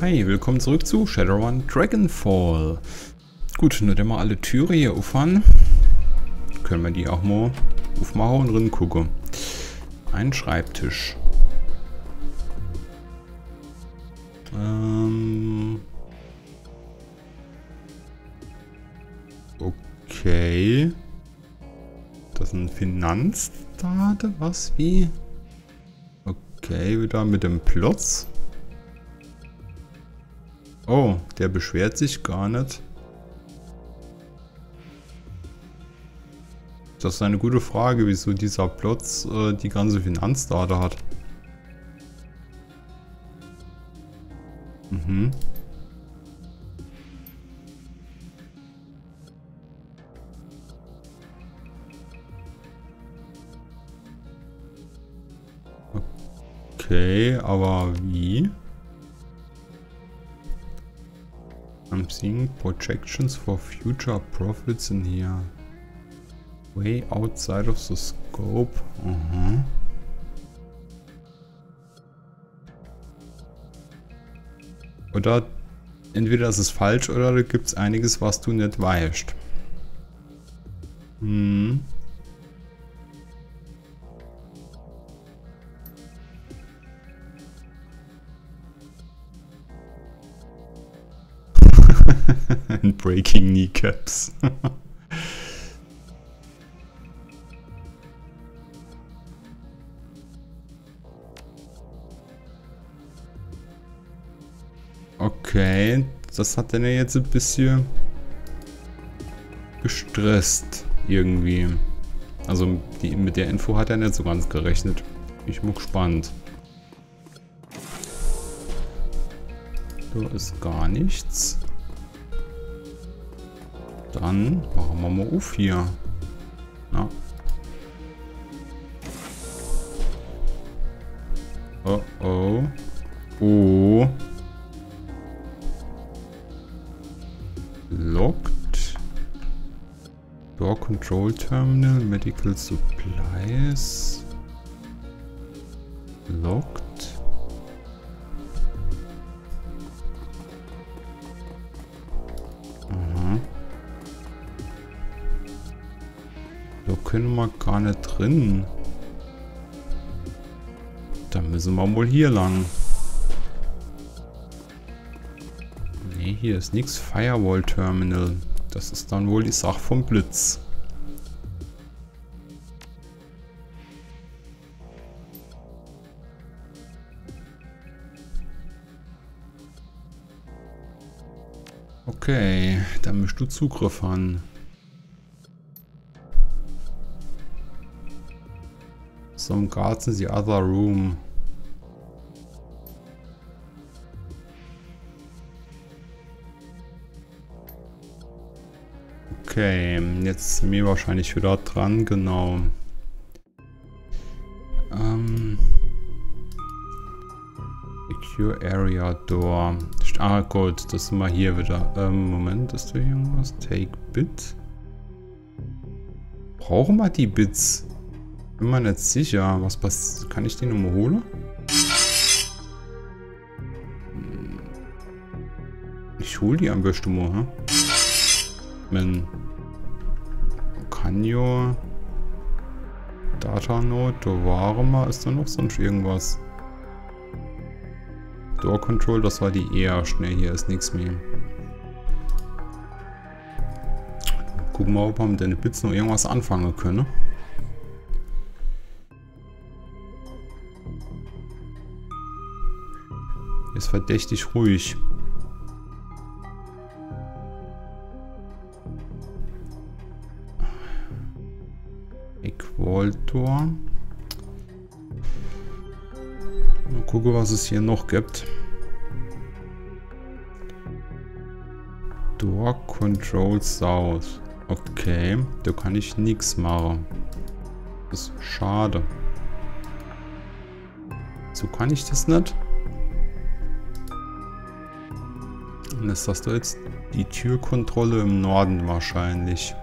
Hi, willkommen zurück zu Shadowrun Dragonfall. Gut, nur wir alle Türen hier aufhören, können wir die auch mal aufmachen und drin gucken. Ein Schreibtisch. Ähm okay. Das ist ein Finanzdate, was wie? Okay, wieder mit dem Plotz. Oh, der beschwert sich gar nicht. Das ist eine gute Frage, wieso dieser Plotz äh, die ganze Finanzdate hat. Mhm. Okay, aber wie? I'm seeing projections for future profits in here. Way outside of the scope. Aha. Oder entweder ist falsch oder da gibt es einiges, was du nicht weißt. Hm. Breaking kneecaps. okay, das hat ja jetzt ein bisschen gestresst irgendwie. Also die, mit der Info hat er nicht so ganz gerechnet. Ich bin gespannt. Da ist gar nichts. Dann machen wir mal auf hier. Ja. Oh oh. Oh. Locked. Door Control Terminal, Medical Supplies. Locked. Können wir gar nicht drin. Dann müssen wir wohl hier lang. Ne, hier ist nichts Firewall Terminal. Das ist dann wohl die Sache vom Blitz. Okay, dann müsst du Zugriff haben. Some guards in the other room. Okay, jetzt sind wir wahrscheinlich wieder dran, genau. Ähm, Secure Area Door. Ah gut, das sind wir hier wieder. Ähm, Moment, ist da irgendwas? Take Bit? Brauchen wir die Bits? Bin mir nicht sicher. Was passiert? Kann ich den nochmal holen? Hm. Ich hole die am besten mal, hä? Wenn... Kanyo... Datanode, Warma, ist da noch sonst irgendwas? Door Control, das war die eher schnell. Hier ist nichts mehr. Gucken wir, ob wir mit den Bits noch irgendwas anfangen können. Verdächtig ruhig. Equaltor. Mal gucken, was es hier noch gibt. Door Control South. Okay, da kann ich nichts machen. Das ist schade. So kann ich das nicht. Dann ist das da jetzt die Türkontrolle im Norden wahrscheinlich.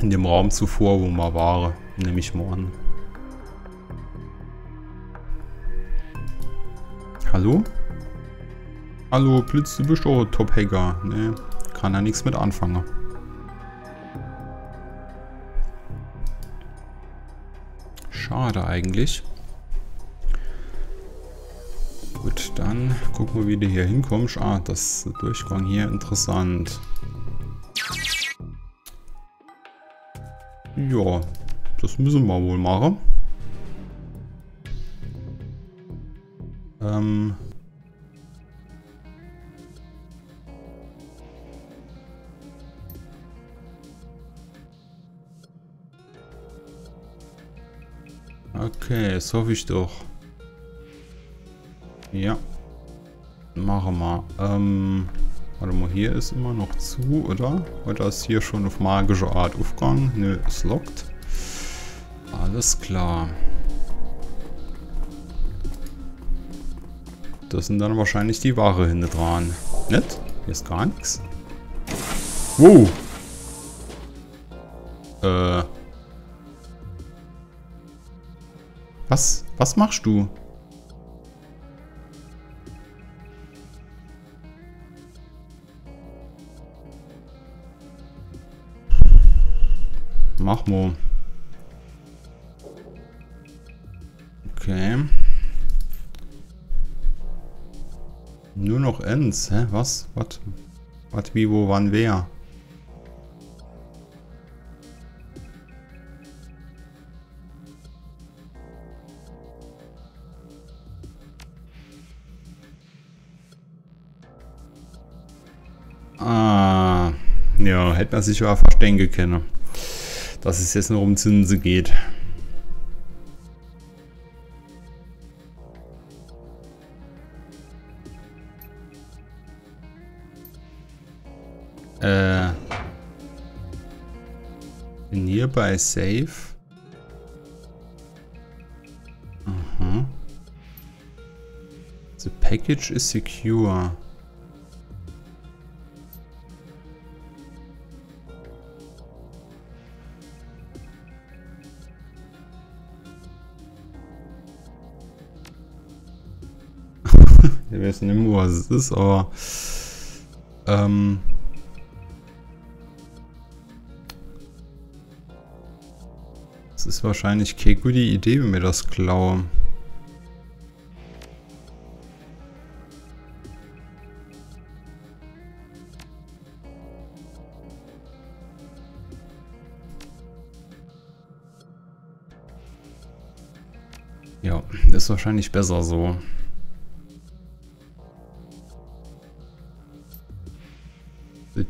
In dem Raum zuvor, wo man war, nehme ich mal an. Hallo? Hallo, Blitz, du bist auch Top-Hacker. Ne, kann er nichts mit anfangen. Schade eigentlich. Dann gucken wir, wie du hier hinkommst. Ah, das Durchgang hier interessant. Ja, das müssen wir wohl machen. Ähm... Okay, das hoffe ich doch. Ja. Machen wir. Ähm, warte mal, hier ist immer noch zu, oder? Oder ist hier schon auf magische Art Aufgang? Nö, ist lockt. Alles klar. Das sind dann wahrscheinlich die Ware hinten dran. Nicht? Hier ist gar nichts. Wow. Äh. Was? Was machst du? Mach mal. Okay. Nur noch Ends, hä? Was? Was? Was, wie, wo, wann, wer? Ah, ja, hätte man sich ja verstehen können, dass es jetzt nur um Zinsen geht. Äh. Nearby safe. Aha. The package is secure. Nicht mehr, was es ist, aber ähm, es ist wahrscheinlich keine gute Idee, wenn wir das klauen. Ja, ist wahrscheinlich besser so.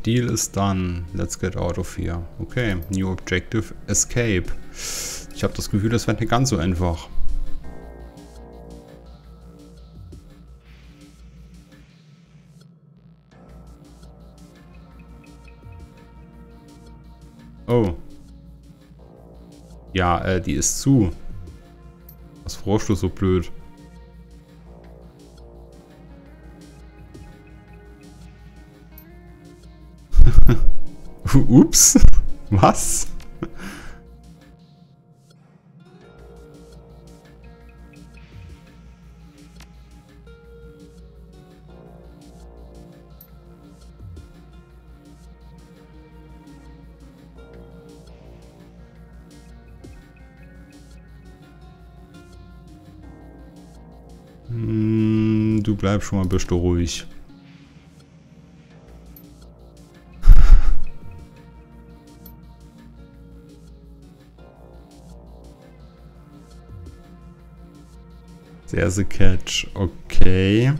Deal is done. Let's get out of here. Okay, new objective, escape. Ich habe das Gefühl, das wird nicht ganz so einfach. Oh. Ja, äh, die ist zu. Was fragst du so blöd? Ups. Was? Hm, du bleib schon mal bist du ruhig. There's a catch. Okay.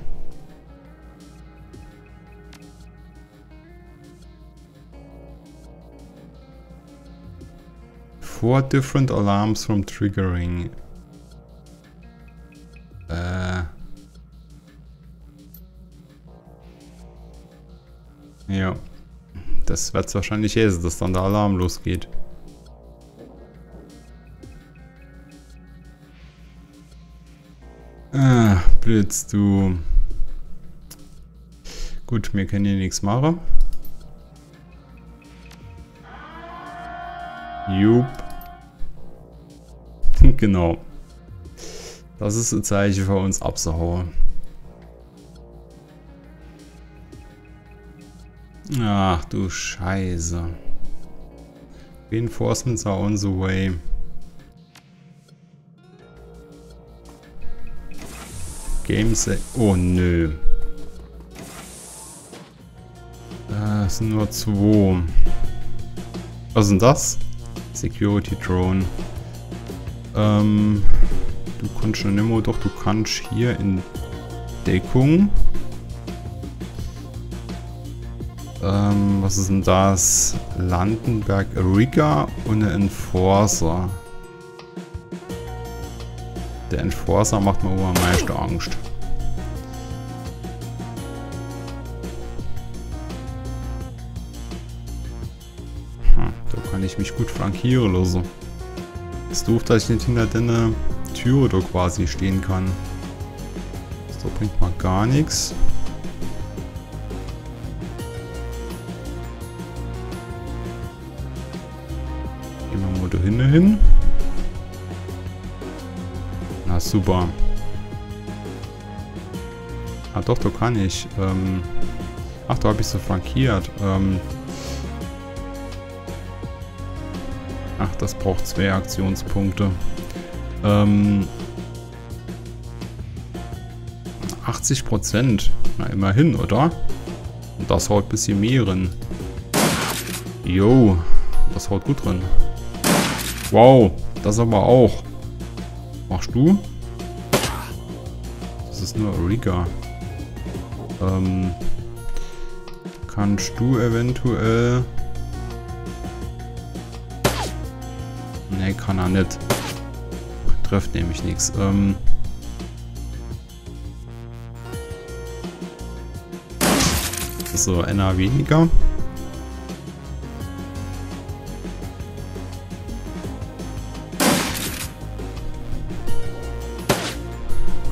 Four different alarms from triggering. Äh. Ja. Das wird wahrscheinlich jetzt, dass dann der Alarm losgeht. Blitz, du. Gut, wir können hier nichts machen. Jupp. genau. Das ist ein Zeichen für uns abzuhauen. Ach du Scheiße. Reinforcements are on the way. Games... Oh nö. Das sind nur zwei. Was ist denn das? Security Drone. Ähm, du kannst schon immer, doch du kannst hier in Deckung. Ähm, was ist denn das? Landenberg Rigger und ein Enforcer. Der Enforcer macht mir aber am meisten Angst. Kann ich mich gut flankieren lassen. Es doof, dass ich nicht hinter der Tür da quasi stehen kann. So bringt mal gar nichts. Gehen wir mal da hinten hin. Na super. Ah doch, da kann ich. Ähm Ach, da habe ich so flankiert. Ähm Ach, das braucht zwei Aktionspunkte. Ähm, 80 Prozent. Na, immerhin, oder? Und das haut ein bisschen mehr drin. Jo, das haut gut drin. Wow, das aber auch. Machst du? Das ist nur Riga. Ähm, kannst du eventuell nicht. Trifft nämlich nichts. Ähm so, NA weniger.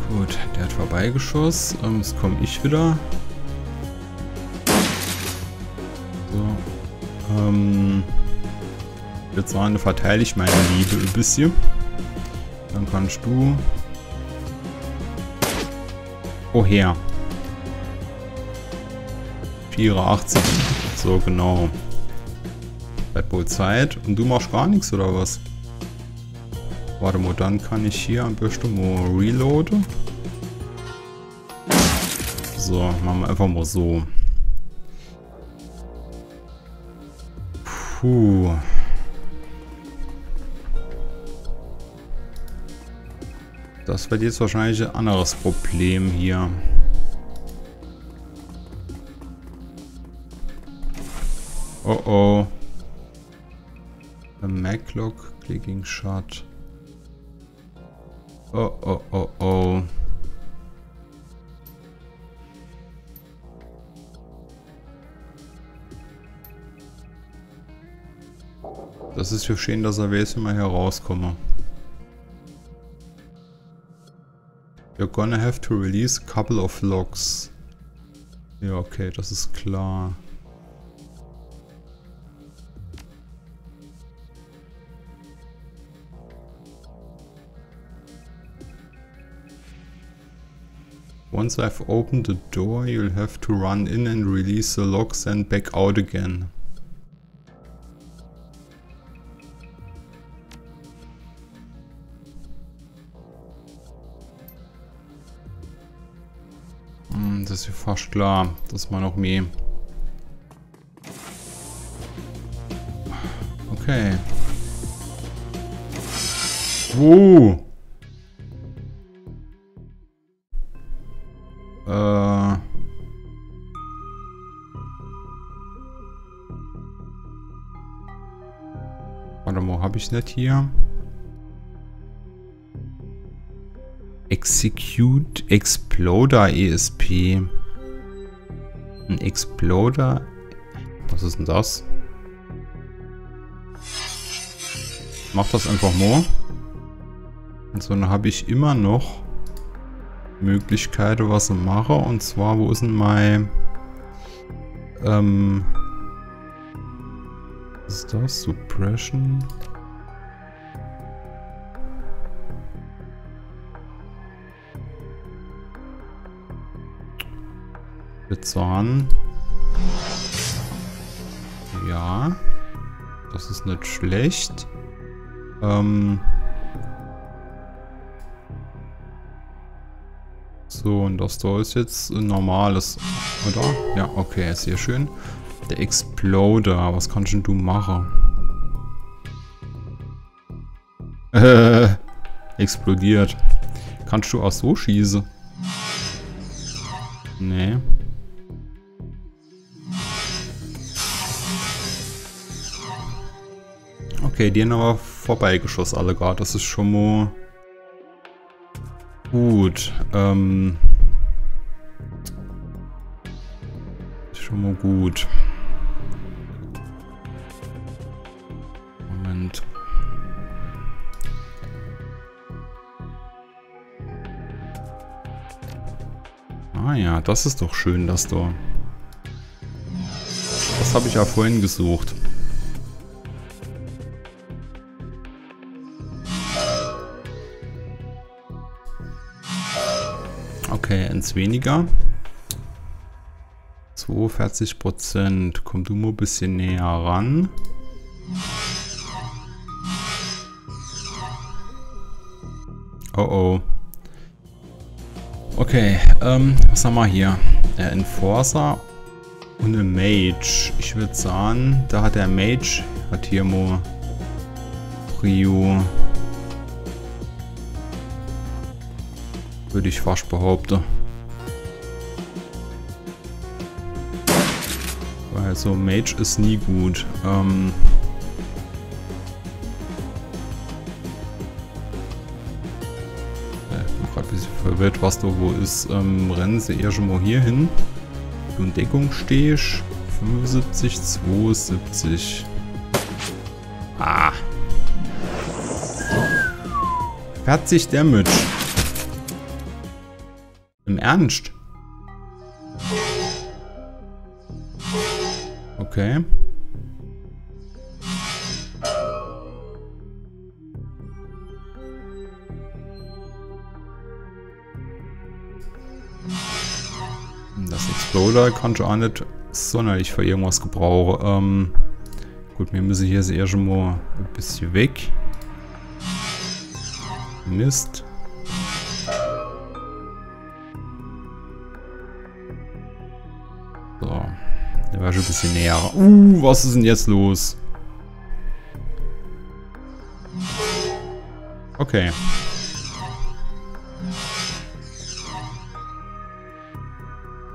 Gut, der hat vorbeigeschossen. Ähm, jetzt komme ich wieder. Sagen, verteile ich meine Liebe ein bisschen. Dann kannst du... Oh her. 84. So, genau. Bleibt wohl Zeit. Und du machst gar nichts, oder was? Warte mal, dann kann ich hier am besten mal reloaden. So, machen wir einfach mal so. Puh. Das wird jetzt wahrscheinlich ein anderes Problem hier. Oh oh. A Maclock Clicking Shot. Oh oh oh oh. Das ist ja schön, dass er weiß, man hier rauskomme. You're gonna have to release a couple of logs. Ja, okay, das ist klar. Once I've opened the door, you'll have to run in and release the locks and back out again. Fast klar, dass man noch mehr... Okay. Wow. Äh... Warte mal, habe ich nicht hier? Execute Exploder ESP. Ein Exploder. Was ist denn das? Mach das einfach mal. Und so, dann habe ich immer noch Möglichkeiten, was ich mache. Und zwar, wo ist denn mein... Ähm... Was ist das? Suppression... Bezahlen. Ja. Das ist nicht schlecht. Ähm. So, und das da ist jetzt ein normales, oder? Ja, okay, sehr schön. Der Exploder, was kannst denn du machen? Äh, explodiert. Kannst du auch so schießen? Nee. Okay, die haben aber vorbeigeschossen alle gerade. Das ist schon mal gut. Ähm schon mal gut. Moment. Ah ja, das ist doch schön, dass du... Das habe ich ja vorhin gesucht. Okay, eins weniger. 42 Prozent. Komm du mal ein bisschen näher ran. Oh oh. Okay, ähm, was haben wir hier? Der Enforcer und ein Mage. Ich würde sagen, da hat der Mage, hat hier mal Prio. Würde ich fast behaupten. Also Mage ist nie gut. Ähm äh, ich bin gerade ein bisschen verwirrt, was da wo ist. Ähm, rennen sie eher schon mal hier hin. Du in Deckung stehst. 75, 72. Ah. 40 Damage. Im Ernst? Okay. Das Exploder kann ich auch nicht sonderlich für irgendwas gebrauchen. Ähm, gut, wir müssen hier eher schon mal ein bisschen weg. Mist. Der war schon ein bisschen näher. Uh, was ist denn jetzt los? Okay.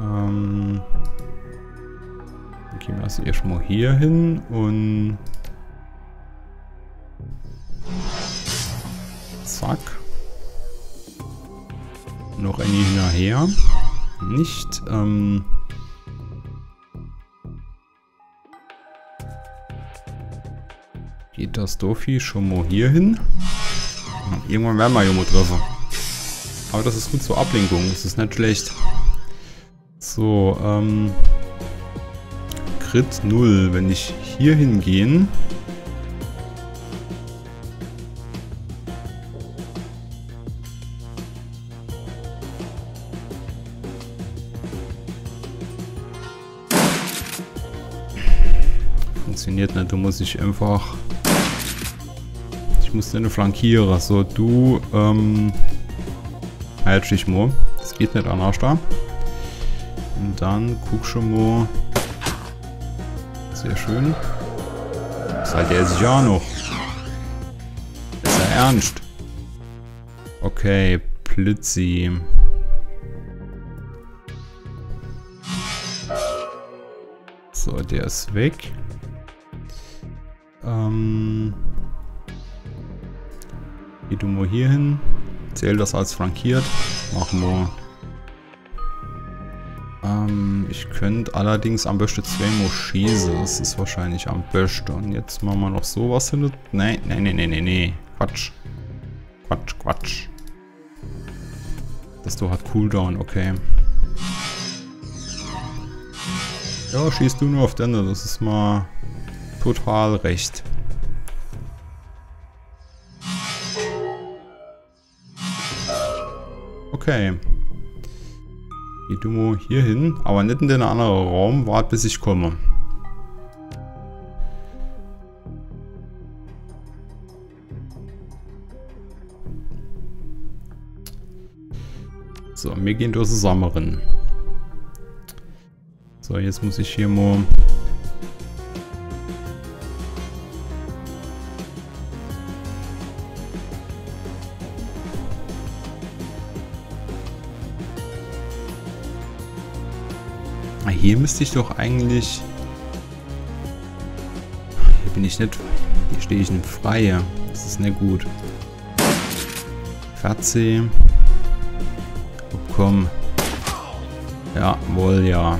Ähm. Dann gehen wir also erstmal hier hin und... Zack. Noch eine hinterher. Nicht, ähm... Geht das Dofi schon mal hier hin? Irgendwann werden wir hier mal treffen. Aber das ist gut zur Ablenkung. Das ist nicht schlecht. So, ähm... Crit 0. Wenn ich hier hingehen... Funktioniert nicht, da muss ich einfach muss den flankieren. So, du, ähm, halt dich mal. Das geht nicht anders da. Und dann guck schon mal. Sehr schön. Seid ihr sich ja noch? Ist er ernst? Okay, Plitzi. So, der ist weg. Ähm... Geh du mal hier hin. Zähl das als flankiert. Machen wir. Ähm, ich könnte allerdings am besten zweimal schießen. Das ist wahrscheinlich am besten. Und jetzt machen wir noch sowas hin. Nein, nein, nein, nein, nein, nein. Quatsch. Quatsch, Quatsch. Das du hat Cooldown, okay. Ja, schießt du nur auf den, das ist mal total recht. Okay. Geh du mal hier hin, aber nicht in den anderen Raum. Wart, bis ich komme. So, wir gehen da zusammen rein. So, jetzt muss ich hier mal hier müsste ich doch eigentlich... Hier bin ich nicht... Hier stehe ich nicht frei. Das ist nicht gut. Fertig. Oh, komm. Ja, wohl ja.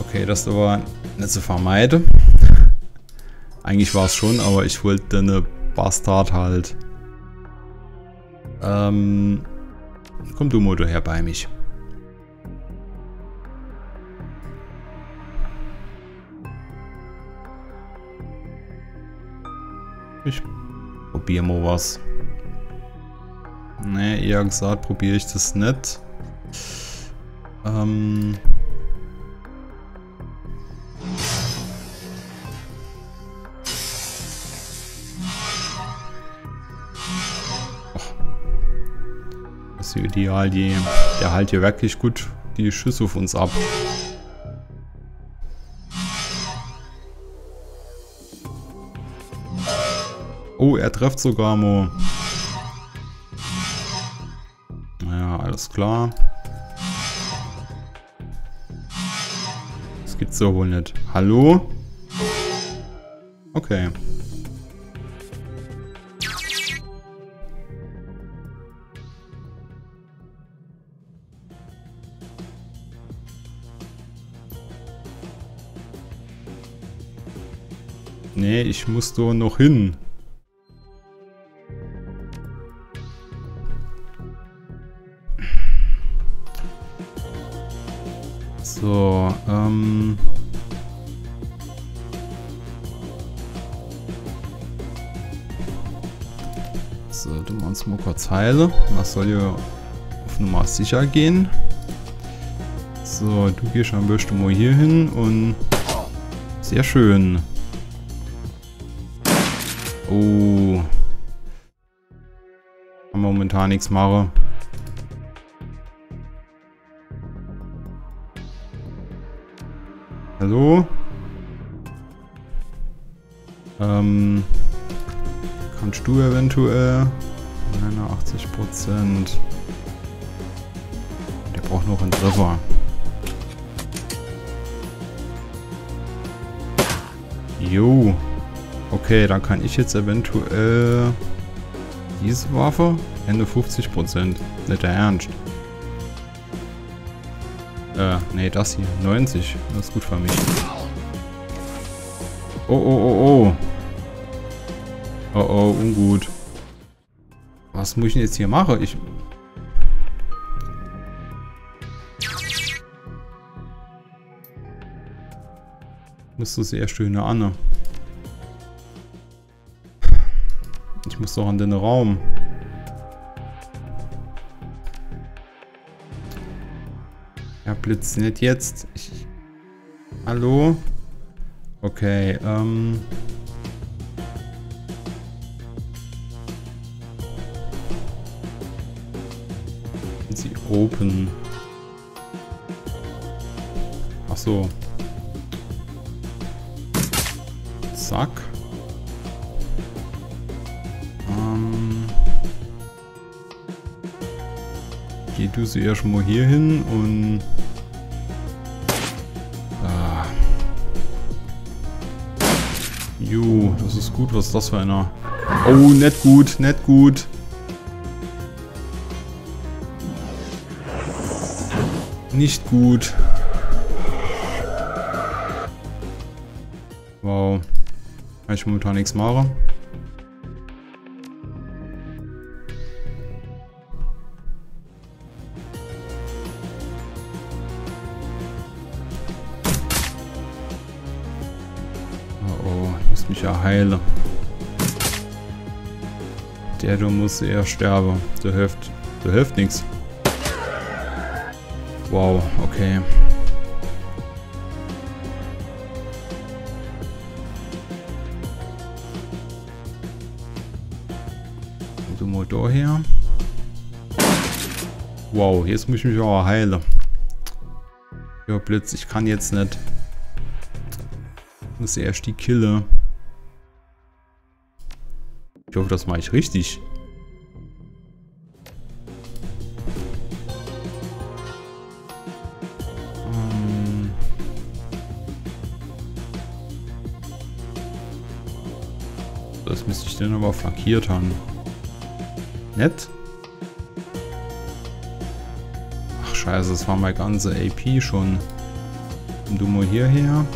Okay, das war nicht zu vermeiden. Eigentlich war es schon, aber ich wollte eine Bastard halt. Ähm, komm du Motor her bei mich. Ich probiere mal was. Ne, eher gesagt probiere ich das nicht. Ähm... ist ideal. Die, der halt hier wirklich gut die Schüsse auf uns ab. Oh, er trifft sogar Mo. Naja, alles klar. Das gibt's doch wohl nicht. Hallo? Okay. Nee, ich muss da noch hin. So, ähm... So, du machst mal kurz heile. Das soll ja auf Nummer sicher gehen. So, du gehst am besten mal hier hin und... Sehr schön. Oh. Kann momentan nichts machen. Hallo? Ähm. Kannst du eventuell? 89 Prozent. Der braucht noch einen Treffer. Jo. Okay, dann kann ich jetzt eventuell diese Waffe Ende 50%. Nicht der Ernst. Äh, nee, das hier. 90. Das ist gut für mich. Oh, oh, oh, oh. Oh, oh, ungut. Was muss ich denn jetzt hier machen? Ich... Das sehr schöne Anne. Muss doch an den Raum. Ja, Blitz nicht jetzt. Ich... Hallo? Okay, ähm... Sie open. Ach so. Zack. Geh du sie erstmal hier hin und... Ah. Ju, das ist gut. Was ist das für einer? Oh, nicht gut, nicht gut. Nicht gut. Wow. Kann ich momentan nichts machen. Der, du musst eher sterben. Du hilft. Du hilft nichts. Wow, okay. mal da her. Wow, jetzt muss ich mich aber heilen. Ja, Blitz, ich kann jetzt nicht. Ich muss erst die Kille. Ich hoffe, das mache ich richtig. Ähm. Das müsste ich dann aber flankiert haben. Nett? Ach scheiße, das war mein ganze AP schon. Du mal hierher.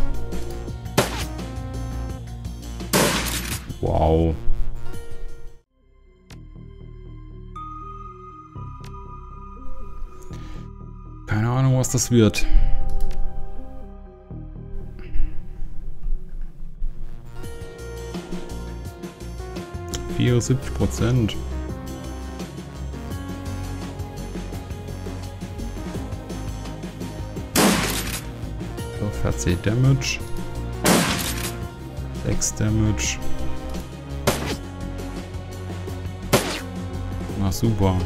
Wow. Was das wird. Vierundsiebzig Prozent. So, 14 Damage. 6 Damage. Na super.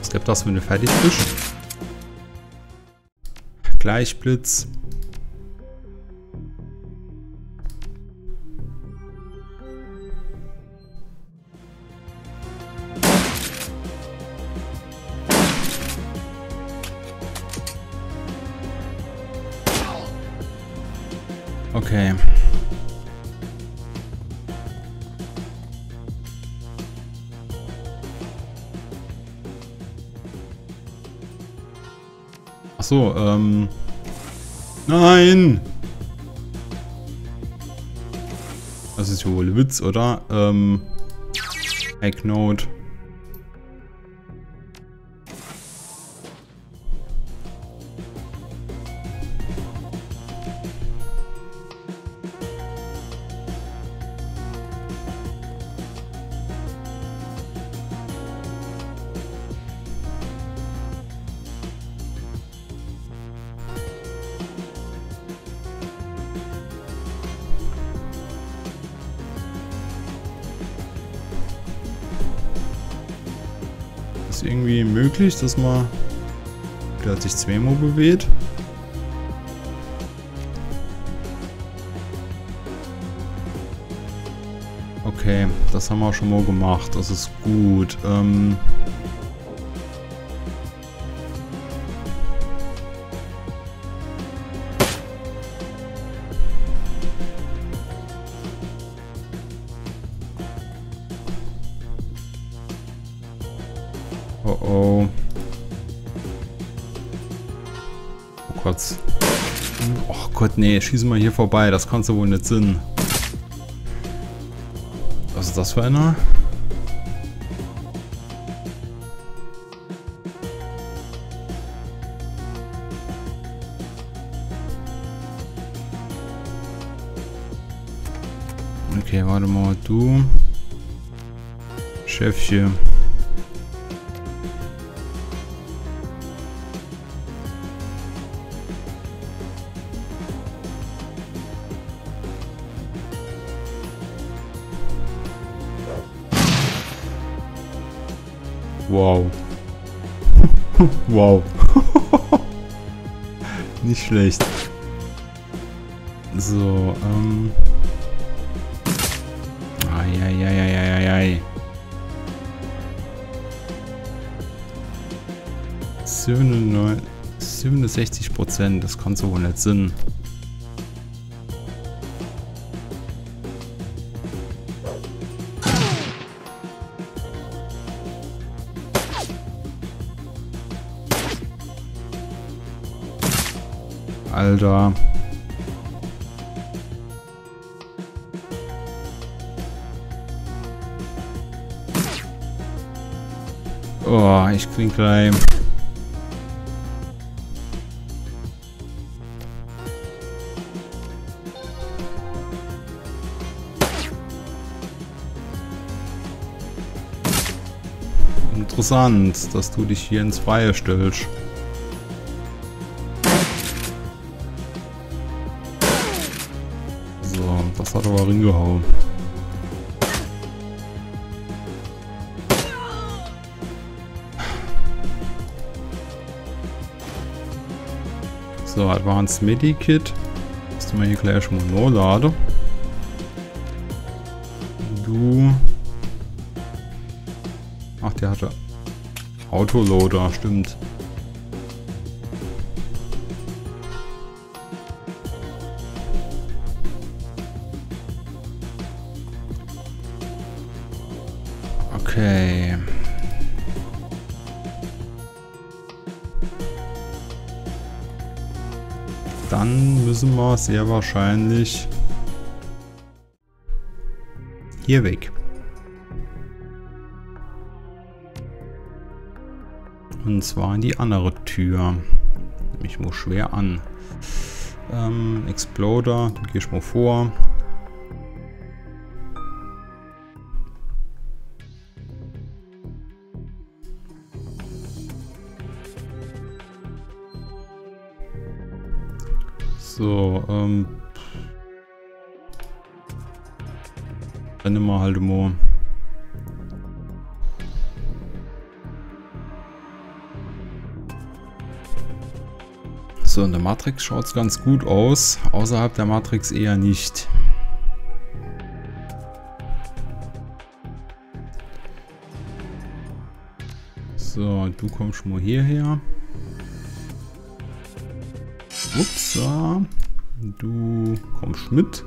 Was gibt das, wenn du fertig bist? Gleichblitz. So, ähm... Nein! Das ist ja wohl Witz, oder? Ähm... Hacknote. Ist irgendwie möglich, dass man... Der hat sich zweimal bewegt. Okay, das haben wir schon mal gemacht. Das ist gut. Ähm... nee, schießen wir hier vorbei. Das kannst du wohl nicht Sinn. Was ist das für einer? Okay, warte mal, du. Chefchen. Wow. wow. Nicht schlecht. So, ähm. Eieieiei. 67 Prozent, das kann so wohl nicht Sinn. Alter. Oh, ich krieg gleich. Interessant, dass du dich hier ins Freie stellst. schon mal reingehauen. So, Advanced Medikit. Müssen wir hier gleich schon mal neu laden. Du. Ach, der hatte Autoloader, stimmt. Sehr wahrscheinlich hier weg. Und zwar in die andere Tür. Nämlich muss schwer an. Ähm, Exploder, gehe ich mal vor. So, ähm. Dann immer halt immer. So, in der Matrix schaut es ganz gut aus. Außerhalb der Matrix eher nicht. So, du kommst mal hierher. Upsa. Du kommst mit.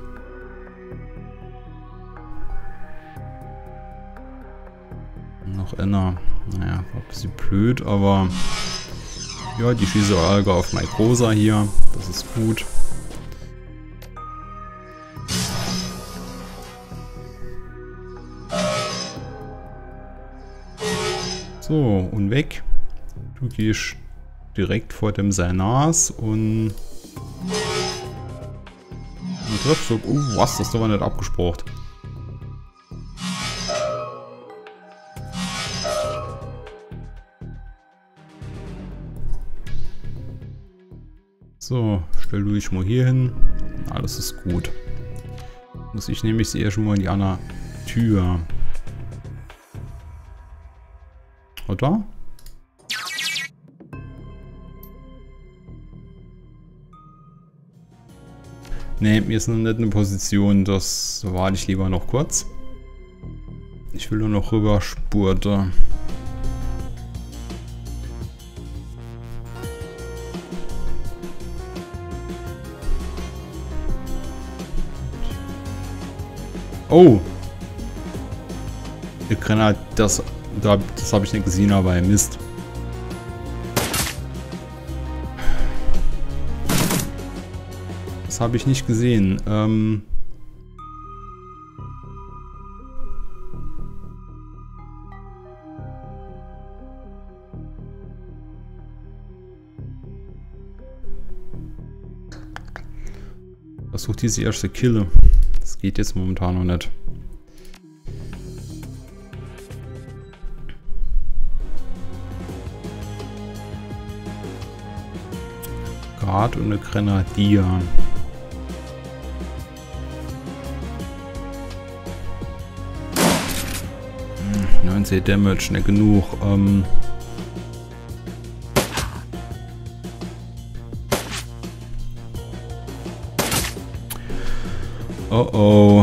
Noch einer. Naja, ein bisschen blöd, aber... Ja, die schieße Alge auf Microsa hier. Das ist gut. So, und weg. Du gehst direkt vor dem Seinas und... und trifft so... Oh, was? Das war nicht abgesprochen. So, stell du dich mal hier hin. Alles ist gut. Muss ich nämlich sie schon mal in die andere Tür. Oder? Ne, mir ist noch nicht eine Position, das warte ich lieber noch kurz. Ich will nur noch rüber spurte. Oh! Der Granat, das, das habe ich nicht gesehen, aber Mist. Das habe ich nicht gesehen. Ähm... Versucht diese erste Kille. Das geht jetzt momentan noch nicht. Und eine Grenadier. 19 Damage, nicht genug. Ähm oh oh.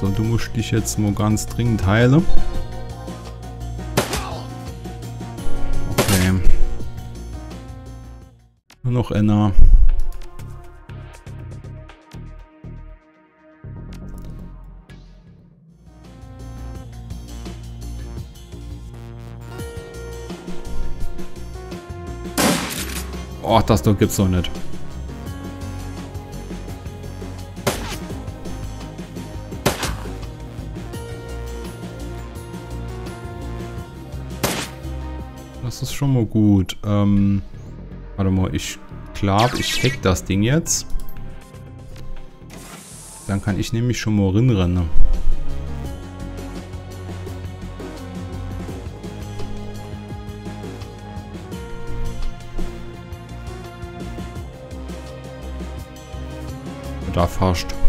So, du musst dich jetzt mal ganz dringend heilen. Okay. Nur noch einer. Oh, das gibt's doch nicht. schon mal gut. Ähm, warte mal, ich glaube, ich hack das Ding jetzt. Dann kann ich nämlich schon mal rinrennen. Da fahrst du.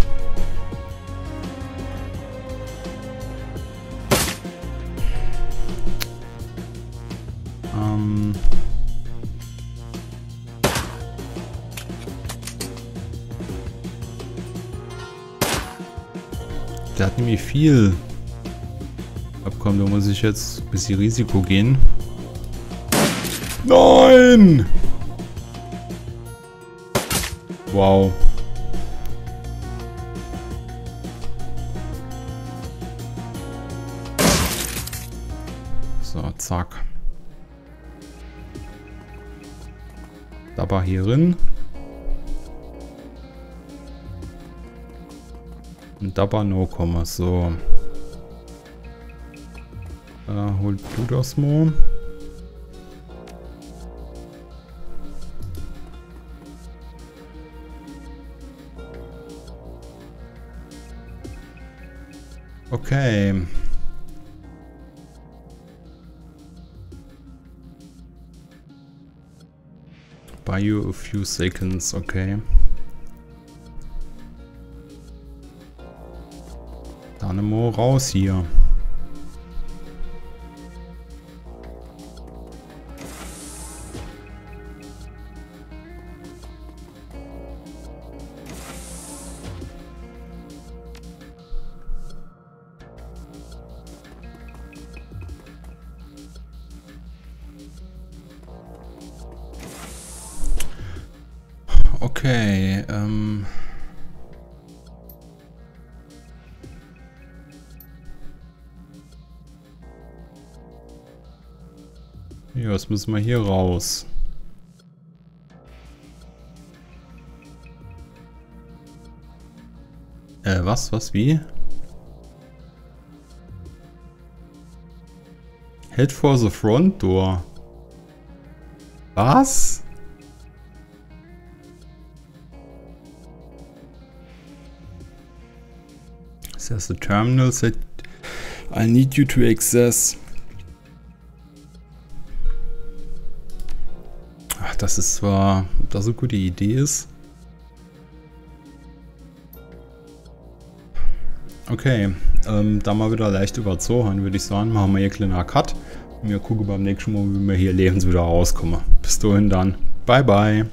Viel. Abkommen, da muss ich jetzt ein bisschen Risiko gehen. Nein! Wow. So, zack. Dabei hier drin. Und dabei no kommen. So. Äh, hol du das mal. Okay. Buy you a few seconds, okay. Mal raus hier. Okay, ähm... Ja, jetzt müssen wir hier raus. Äh, was? Was? Wie? Head for the front door. Was? Says the terminal that I need you to access. Das ist zwar, ob das eine gute Idee ist. Okay, ähm, da mal wieder leicht überzogen, würde ich sagen, machen wir hier kleiner Cut. Und wir gucken beim nächsten Mal, wie wir hier lebens wieder rauskommen. Bis dahin dann. Bye, bye.